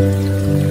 Música